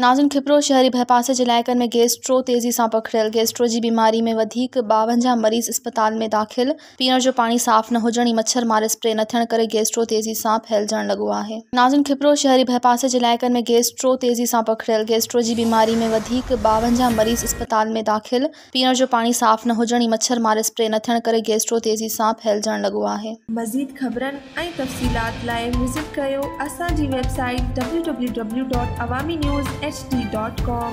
नाज़िन खिपरो शहरी बाईपास जे में गैस्ट्रो तेज़ी सां पखिड़ियल। गैस्ट्रो जी बीमारी में ॿावंजाह मरीज़ अस्पताल में दाख़िल। पीअण जो पाणी साफ़ न हुजण ऐं मच्छर मारे स्प्रे न थियण करे गैस्ट्रो तेज़ी सां फहिलजण लॻो आहे। नाज़िन खिपरो शहरी बाईपास जे में गैस्ट्रो तेज़ी सां पखिड़ियल। गैस्ट्रो जी बीमारी में ॿावंजाह मरीज़ अस्पताल में दाख़िल। पीअण जो पाणी साफ़ न हुजण ऐं मच्छर मारे स्प्रे न थियण करे गैस्ट्रो तेज़ी सां फहिलजण लॻो आहे। मज़ीद ख़बरनि ऐं तफ़सीलात लाइ विज़िट कयो असांजी वेबसाइट www.awami news hd.com